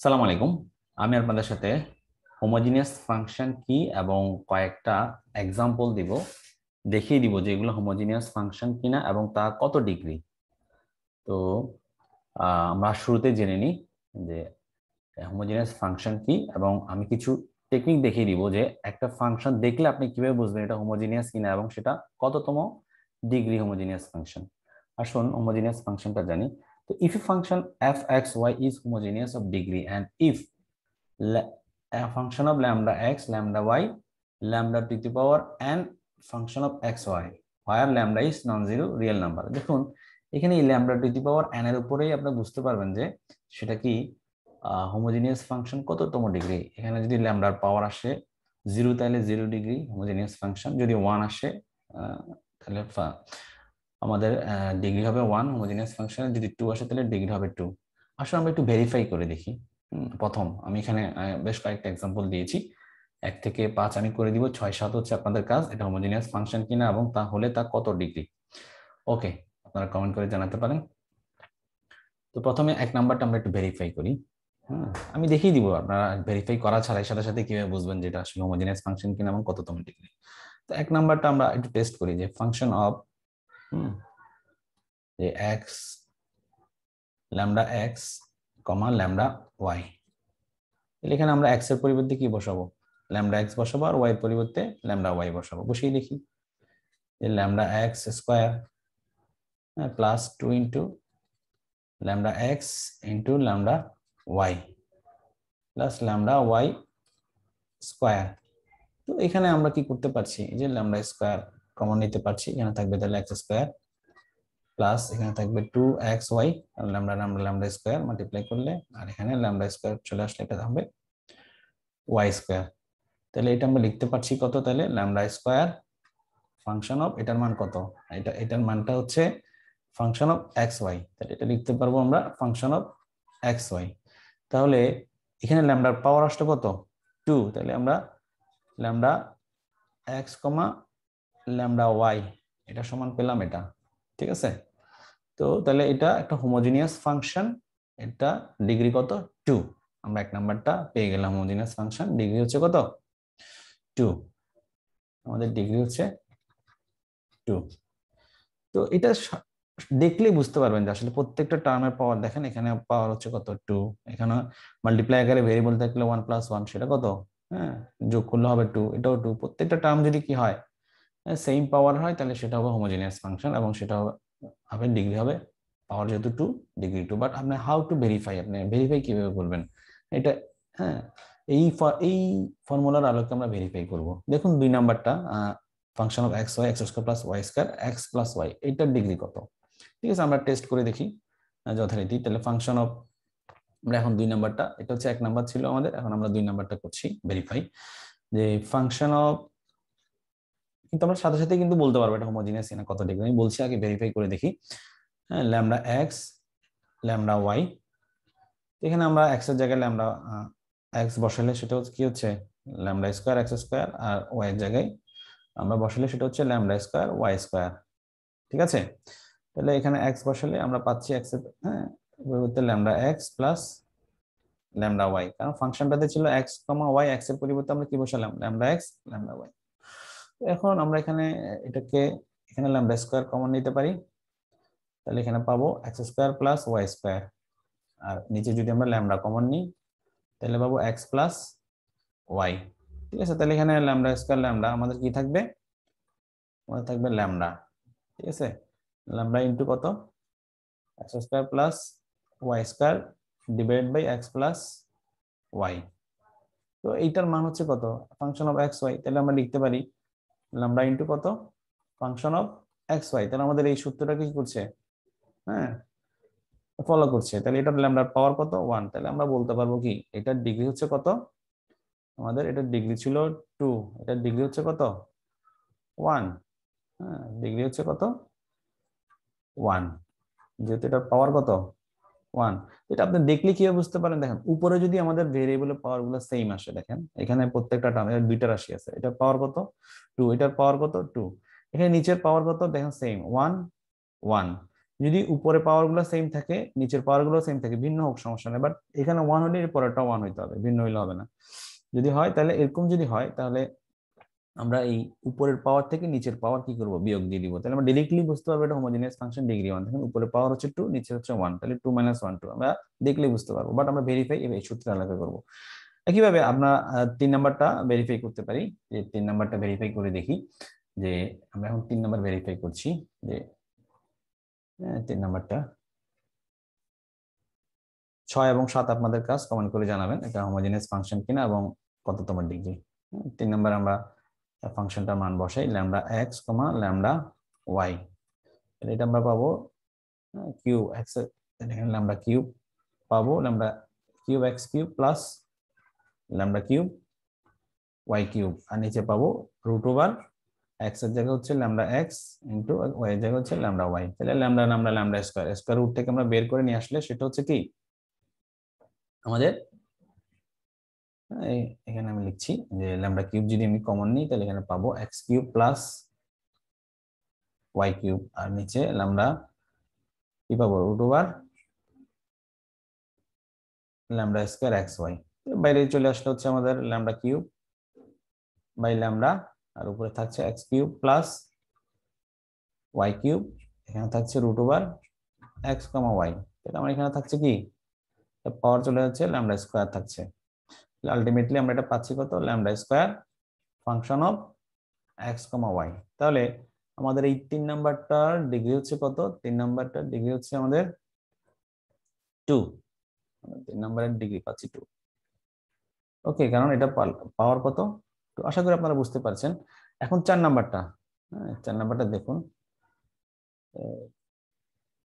সালাম আলাইকুম। আমি আপনাদের সাথে হোমোজিনিয়াস ফাংশন কি এবং কয়েকটা এক্সাম্পল দিব, দেখিয়ে দিব যে এগুলো হোমোজিনিয়াস ফাংশন কিনা এবং তা কত ডিগ্রি তো আমরা শুরুতে জেনে নিই যে হোমোজিনিয়াস ফাংশন কি এবং আমি কিছু টেকনিক দেখিয়ে দিব যে একটা ফাংশন দেখলে আপনি কীভাবে বুঝবেন এটা হোমোজিনিয়াস কিনা এবং সেটা কততম ডিগ্রি হোমোজিনিয়াস ফাংশন আসুন হোমোজিনিয়াস ফাংশনটা জানি। So if function f x y is homogeneous of degree and if a function of lambda x, lambda y, lambda to the power n function of x y where lambda is non-zero real number দেখুন এখানে এই lambda to the power n এর উপরেই আপনি বুঝতে পারবেন যে সেটা কি হোমোজিনিয়াস ফাংশন কততম ডিগ্রি এখানে যদি ল্যামডার পাওয়ার আসে জিরো তাহলে জিরো ডিগ্রি হোমোজিনিয়াস ফাংশন যদি ওয়ান আসে তাহলে আমাদের ডিগ্রি হবে ওয়ান হোমোজিনিয়াস ফাংশনের যদি টু আসে তাহলে ডিগ্রি হবে টু আসলে আমরা একটু ভেরিফাই করে দেখি। প্রথম, আমি এখানে বেশ কয়েকটা এক্সাম্পল দিয়েছি। এক থেকে পাঁচ আমি করে দিব, ছয় সাত হচ্ছে আপনাদের কাজ, এটা হোমোজিনিয়াস ফাংশন কিনা এবং তা হলে তা কত ডিগ্রি ওকে আপনারা কমেন্ট করে জানাতে পারেন। তো প্রথমে এক নাম্বারটা আমরা একটু ভেরিফাই করি। হ্যাঁ আমি দেখিয়ে দিব, আপনারা ভেরিফাই করা ছাড়াই সাথে সাথে কীভাবে বুঝবেন যেটা আসলে হোমোজিনিয়াস ফাংশন কিনা এবং কততম ডিগ্রি তো এক নাম্বারটা আমরা একটু টেস্ট করি যে ফাংশন অফ যে x lambda x comma lambda y এখানে আমরা এক্সের পরিবর্তে কি বসাবো? ল্যামডা এক্স বসাবো আর ওয়াই পরিবর্তে ল্যামডা ওয়াই বসাবো। বসিয়ে দেখি। যে lambda x square plus two into lambda x into lambda y plus lambda y square তো এখানে আমরা কি করতে পারছি? যে ল্যামডা স্কোয়ার কমন নিতে পারছি। এখানে থাকবে তাহলে এক্স স্কোয়ার প্লাস এখানে থাকবে two x y lambda lambda lambda square multiply করলে, আর এখানে ল্যামডা স্কোয়ার চলে আসলে এটা হবে ওয়াই স্কোয়ার তাহলে এটা আমরা লিখতে পারছি কত তাহলে? ল্যামডা স্কোয়ার ফাংশন অফ এটার মান কত? এটা, এটার মানটা হচ্ছে ফাংশন অফ এক্স ওয়াই তাহলে এটা লিখতে পারব আমরা ফাংশন অফ এক্স ওয়াই তাহলে এখানে ল্যামডার পাওয়ার আসলে কত? টু তাহলে আমরা lambda x comma lambda y, এটা সমান পেলাম এটা, ঠিক আছে? তো তাহলে এটা একটা হোমোজিনিয়াস ফাংশন এটা ডিগ্রি কত? টু আমরা এক নাম্বারটা পেয়ে গেলাম হোমোজিনিয়াস ফাংশন ডিগ্রি হচ্ছে কত? টু আমাদের ডিগ্রি হচ্ছে টু তো এটা দেখলেই বুঝতে পারবেন যে আসলে প্রত্যেকটা টার্মের পাওয়ার দেখেন, এখানে পাওয়ার হচ্ছে কত? টু এখানে মাল্টিপ্লাই আকারে ভেরিয়েবল থাকলে ওয়ান প্লাস ওয়ান সেটা কত? হ্যাঁ যোগ করলে হবে টু এটাও টু প্রত্যেকটা টার্ম যদি কি হয় সেম পাওয়ার হয়, তাহলে সেটা হবে হোমোজিনিয়াস ফাংশন এবং সেটা হবে ডিগ্রি হবে পাওয়ার যেহেতু টু ডিগ্রি টু বাট আপনি হাউ টু ভেরিফাই আপনি ভেরিফাই কীভাবে করবেন? এটা হ্যাঁ এই এই ফর্মুলার আলোকে আমরা ভেরিফাই করব। দেখুন দুই নাম্বারটা function of x y x square plus y square x plus y এইটার ডিগ্রি কত? ঠিক আছে, আমরা টেস্ট করে দেখি যথারীতি। তাহলে ফাংশন অফ আমরা এখন দুই নাম্বারটা, এটা হচ্ছে এক নাম্বার ছিল আমাদের, এখন আমরা দুই নাম্বারটা করছি ভেরিফাই যে ফাংশন অফ কিন্তু আমরা সাথে সাথে কিন্তু বলতে পারব এটা হোমোজিনিয়াস না কত ডিগ্রি আমি বলছি আগে ভেরিফাই করে দেখি। হ্যাঁ ল্যামডা এক্স ল্যামডা ওয়াই এখানে আমরা এক্সের জায়গায় ল্যামডা এক্স বসালে সেটা কি হচ্ছে? ল্যামডা স্কোয়ার এক্স স্কোয়ার আর ওয়াই এর জায়গায় আমরা বসালে সেটা হচ্ছে ল্যামডা স্কোয়ার ওয়াই স্কোয়ার ঠিক আছে? তাহলে এখানে এক্স বসালে আমরা পাচ্ছি এক্স হ্যাঁ পরিবর্তে lambda x plus lambda y কারণ ফাংশনটাতে ছিল এক্স কমা ওয়াই এক্সের পরিবর্তে আমরা কি বসালাম? ল্যামডা এক্স ল্যামডা ওয়াই এখন আমরা এখানে এটাকে এখানে ল্যামডা স্কোয়ার কমন নিতে পারি। তাহলে এখানে পাবো x square plus y square আর নিচে যদি আমরা ল্যামডা কমন নিই, তাহলে পাবো এক্স প্লাস ওয়াই ঠিক আছে, তাহলে এখানে ল্যামডা স্কোয়ার ল্যামডা আমাদের কি থাকবে? আমাদের থাকবে ল্যামডা ঠিক আছে? ল্যামডা ইন্টু কত? X square plus y square divide by x plus y তো এইটার মান হচ্ছে কত? ফাংশন অফ এক্স ওয়াই তাহলে আমরা লিখতে পারি ল্যামডা ইন্টু কত? ফাংশন অফ এক্স ওয়াই তাহলে আমাদের এই সূত্রটা কি করছে? হ্যাঁ ফলো করছে। তাহলে এটার ল্যামডার পাওয়ার কত? ওয়ান তাহলে আমরা বলতে পারব কি? এটার ডিগ্রি হচ্ছে কত? আমাদের এটার ডিগ্রি ছিল টু এটার ডিগ্রি হচ্ছে কত? ওয়ান হ্যাঁ ডিগ্রি হচ্ছে কত? ওয়ান যেহেতু এটার পাওয়ার কত? ওয়ান এটা আপনি দেখলে কি বুঝতে পারেন? দেখেন, উপরে যদি আমাদের ভেরিয়েবলের পাওয়ারগুলো সেম আসে, দেখেন, এখানে প্রত্যেকটা টার্ম দুইটা রাশি আছে। এটার পাওয়ার কত? টু এটার পাওয়ার কত? টু এখানে নিচের পাওয়ার কত? দেখেন সেম ওয়ান ওয়ান যদি উপরে পাওয়ারগুলো সেম থাকে, নিচের পাওয়ারগুলো সেম থাকে, ভিন্ন হোক, সমস্যা নেই। বাট এখানে ওয়ান হলে এর পরেরটা ওয়ান হইতে হবে, ভিন্ন হইলে হবে না। যদি হয়, তাহলে এরকম যদি হয়, তাহলে আমরা এই উপরের পাওয়ার থেকে নিচের পাওয়ার কি করব? বিয়োগ দিয়ে দিব। তাহলে আমরা ডিরেক্টলি বুঝতে পারব এটা হোমোজিনিয়াস ফাংশন ডিগ্রি ওয়ান দেখুন উপরের পাওয়ার হচ্ছে টু নিচে হচ্ছে ওয়ান তাহলে টু মাইনাস ওয়ান টু আমরা দেখলে বুঝতে পারব। বাট আমরা ভেরিফাই এই সূত্রে আলাদা করব। একইভাবে আমরা তিন নাম্বারটা ভেরিফাই করতে পারি। যে তিন নাম্বারটা ভেরিফাই করে দেখি যে আমরা এখন তিন নাম্বার ভেরিফাই করছি যে তিন নাম্বারটা। ছয় এবং সাত আপনাদের কাজ কমেন্ট করে জানাবেন এটা হোমোজিনিয়াস ফাংশন কিনা এবং কত তোমার ডিগ্রি তিন নাম্বার আমরা ফাংশনটার মান বসাই, lambda x comma lambda y এটা আমরা পাবো কিউ এক্স এখানে ল্যামডা কিউব পাবো, lambda cube x cube plus lambda cube y cube. আর নিচে পাবো রুট ওভার এক্সের জায়গা হচ্ছে ল্যামডা এক্স ইন্টু ওয়াই এর জায়গা হচ্ছে ল্যামডা ওয়াই তাহলে lambda lambda lambda square square root থেকে আমরা বের করে নিয়ে আসলে সেটা হচ্ছে কি? আমাদের এখানে আমি লিখছি যে ল্যামডা কিউব যদি আমি কমন নিই, তাহলে এখানে পাবো x cube plus y cube. আর নিচে ল্যামডা কি পাবো? Root over lambda square x y বাইরে চলে আসলে হচ্ছে আমাদের ল্যামডা কিউব। বাই ল্যামডা, আর উপরে থাকছে x cube plus y cube. এখানে থাকছে root over x comma y তাহলে আমার এখানে থাকছে কি? পাওয়ার চলে যাচ্ছে, ল্যামডা স্কোয়ার থাকছে। আলটিমেটলি আমরা এটা পাচ্ছি কত? Lambda square function of x comma y. তাহলে আমাদের এই তিন নাম্বারটার ডিগ্রি হচ্ছে কত? তিন নাম্বারটার ডিগ্রি হচ্ছে আমাদের টু। তিন নাম্বারের ডিগ্রি পাচ্ছি টু। ওকে, কারণ এটা পাওয়ার কত? তো আশা করি আপনারা বুঝতে পারছেন। এখন চার নাম্বারটা। হ্যাঁ চার নাম্বারটা দেখুন।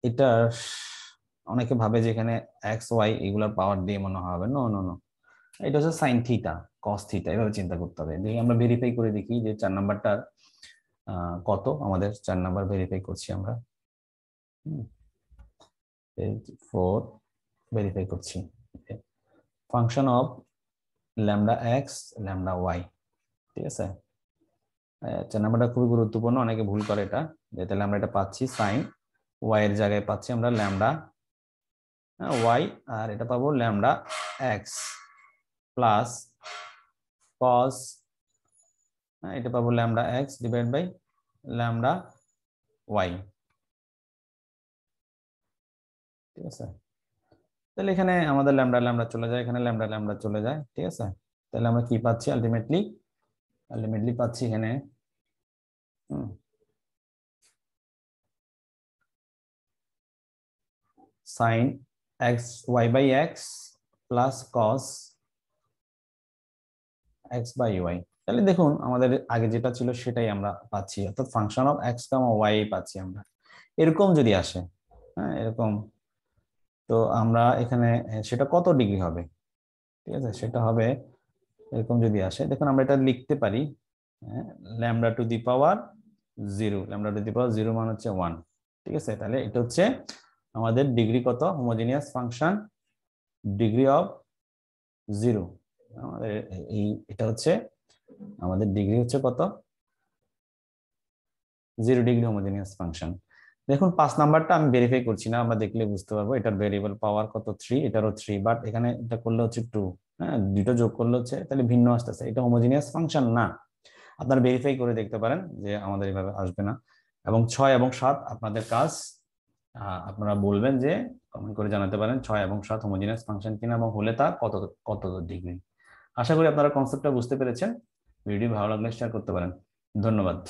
এটা অনেকে ভাবে যে এখানে এক্স, ওয়াই এগুলোর পাওয়ার দিয়ে মনে হবে। No no no. এটা হচ্ছে সাইন থিটা কস থিটা এভাবে চিন্তা করতে হবে। দেখি আমরা ভেরিফাই করে দেখি যে চার নাম্বারটার কত, আমাদের চার নাম্বার ভেরিফাই করছি আমরা। ফোর ভেরিফাই করছি। Function of lambda x lambda y ঠিক আছে? চার নাম্বারটা খুবই গুরুত্বপূর্ণ, অনেকে ভুল করে এটা। যে তাহলে আমরা এটা পাচ্ছি সাইন ওয়াই এর জায়গায় পাচ্ছি আমরা ল্যামডা ওয়াই আর এটা পাবো ল্যামডা এক্স প্লাস কস এটা পাবো lambda x divide by lambda y ঠিক আছে? তাহলে এখানে আমাদের ল্যামডা ল্যামডা চলে যায়, এখানে ল্যামডা ল্যামডা চলে যায়, ঠিক আছে? তাহলে আমরা কি পাচ্ছি আলটিমেটলি আলটিমেটলি পাচ্ছি এখানে sine x y by x plus cos x by y তাহলে দেখুন, আমাদের আগে যেটা ছিল সেটাই আমরা পাচ্ছি, অর্থাৎ function of x comma y পাচ্ছি আমরা। এরকম যদি আসে হ্যাঁ এরকম, তো আমরা এখানে সেটা কত ডিগ্রি হবে? ঠিক আছে, সেটা হবে, এরকম যদি আসে, দেখুন আমরা এটা লিখতে পারি lambda to the power zero lambda to the power zero মান হচ্ছে ওয়ান ঠিক আছে, তাহলে এটা হচ্ছে আমাদের ডিগ্রি কত? Homogeneous function degree of zero আমাদের এই এটা হচ্ছে, আমাদের ডিগ্রি হচ্ছে কত? জিরো ডিগ্রি হোমোজিনিয়াস ফাংশন দেখুন, পাঁচ নাম্বারটা আমি ভেরিফাই করছি না, আমরা দেখলে বুঝতে পারব, এটার ভেরিয়েবল পাওয়ার কত? থ্রি এটারও থ্রি বাট এখানে এটা করলে হচ্ছে টু হ্যাঁ? দুটো যোগ করলে হচ্ছে, তাহলে ভিন্ন আসতেছে। এটা হোমোজিনিয়াস ফাংশন না। আপনারা ভেরিফাই করে দেখতে পারেন যে আমাদের এভাবে আসবে না। এবং ছয় এবং সাত আপনাদের কাজ আপনারা বলবেন যে কমেন্ট করে জানাতে পারেন, ছয় এবং সাত হোমোজিনিয়াস ফাংশন কিনা এবং হলে তা কত কত ডিগ্রি আশা করি আপনারা কনসেপ্টটা বুঝতে পেরেছেন। ভিডিও ভালো লাগলে শেয়ার করতে পারেন। ধন্যবাদ।